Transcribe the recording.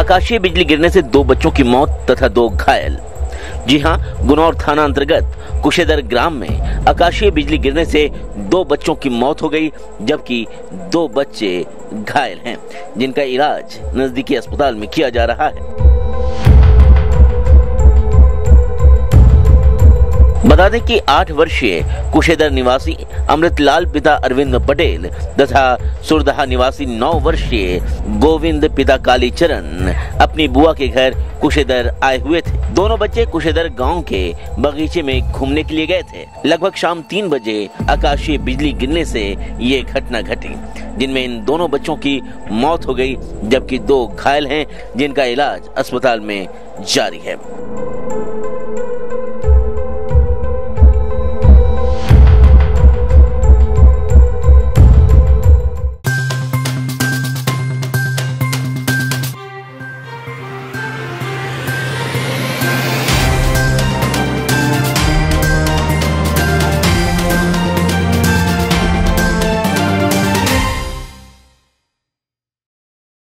आकाशीय बिजली गिरने से दो बच्चों की मौत तथा दो घायल। जी हाँ, गुनौर थाना अंतर्गत कुशेदर ग्राम में आकाशीय बिजली गिरने से दो बच्चों की मौत हो गई, जबकि दो बच्चे घायल हैं, जिनका इलाज नजदीकी अस्पताल में किया जा रहा है। बता दें कि आठ वर्षीय कुशेदर निवासी अमृतलाल पिता अरविंद पटेल तथा सुरदहा निवासी नौ वर्षीय गोविंद पिता कालीचरण अपनी बुआ के घर कुशेदर आए हुए थे। दोनों बच्चे कुशेदर गाँव के बगीचे में घूमने के लिए गए थे। लगभग शाम तीन बजे आकाशीय बिजली गिरने से ये घटना घटी। जिनमें इन दोनों बच्चों की मौत हो गई, जबकि दो घायल हैं, जिनका इलाज अस्पताल में जारी है।